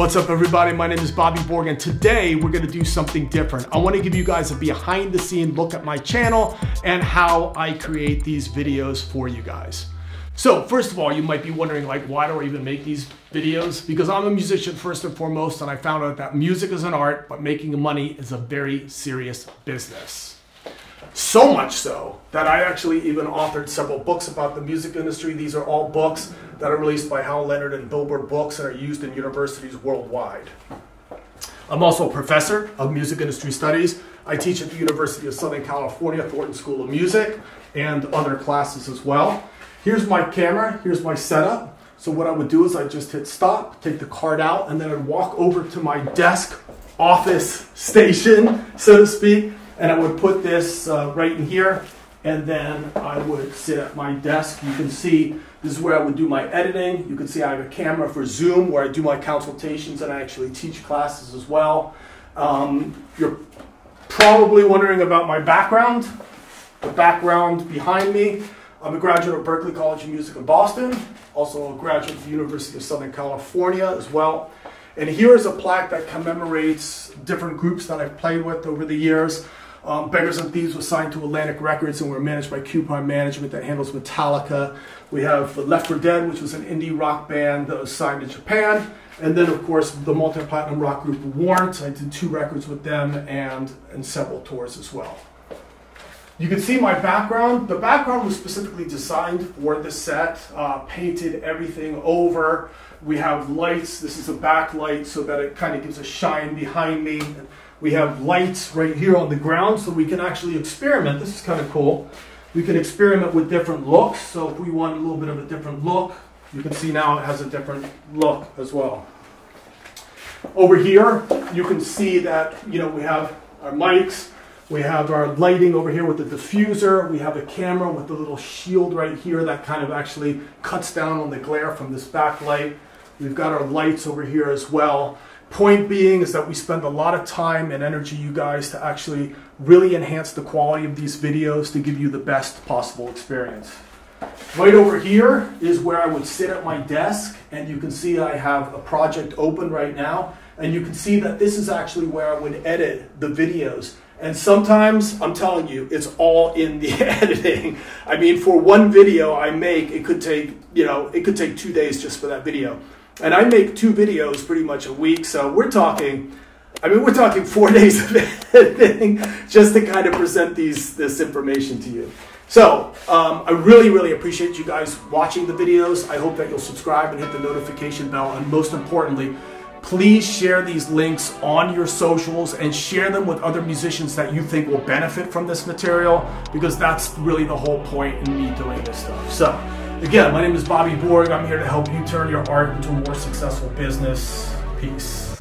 What's up everybody? My name is Bobby Borg and today we're gonna do something different. I wanna give you guys a behind the scene look at my channel and how I create these videos for you guys. So first of all, you might be wondering like, why do I even make these videos? Because I'm a musician first and foremost and I found out that music is an art, but making money is a very serious business. So much so that I actually even authored several books about the music industry. These are all books that are released by Hal Leonard and Billboard Books and are used in universities worldwide. I'm also a professor of music industry studies. I teach at the University of Southern California, Thornton School of Music, and other classes as well. Here's my camera, here's my setup. So what I would do is I'd just hit stop, take the card out, and then I'd walk over to my desk office station, so to speak, and I would put this uh, right in here and then I would sit at my desk. You can see this is where I would do my editing. You can see I have a camera for Zoom where I do my consultations and I actually teach classes as well. Um, you're probably wondering about my background. The background behind me. I'm a graduate of Berklee College of Music in Boston, also a graduate of the University of Southern California as well. And here is a plaque that commemorates different groups that I've played with over the years. Um, Beggars and Thieves was signed to Atlantic Records and we're managed by Q Prime Management that handles Metallica. We have Left for Dead, which was an indie rock band that was signed in Japan. And then, of course, the multi-platinum rock group Warrant. I did two records with them and, and several tours as well. You can see my background. The background was specifically designed for the set, uh, painted everything over. We have lights. This is a backlight so that it kind of gives a shine behind me. We have lights right here on the ground so we can actually experiment. This is kind of cool. We can experiment with different looks. So if we want a little bit of a different look, you can see now it has a different look as well. Over here, you can see that, you know, we have our mics, we have our lighting over here with the diffuser, we have a camera with the little shield right here that kind of actually cuts down on the glare from this backlight. We've got our lights over here as well. Point being is that we spend a lot of time and energy, you guys, to actually really enhance the quality of these videos to give you the best possible experience. Right over here is where I would sit at my desk and you can see I have a project open right now and you can see that this is actually where I would edit the videos. And sometimes, I'm telling you, it's all in the editing. I mean, for one video I make, it could take, you know, it could take two days just for that video. And I make two videos pretty much a week, so we're talking, I mean, we're talking four days of editing just to kind of present these this information to you. So um, I really, really appreciate you guys watching the videos. I hope that you'll subscribe and hit the notification bell, and most importantly, please share these links on your socials and share them with other musicians that you think will benefit from this material because that's really the whole point in me doing this stuff. So Again, my name is Bobby Borg. I'm here to help you turn your art into a more successful business. Peace.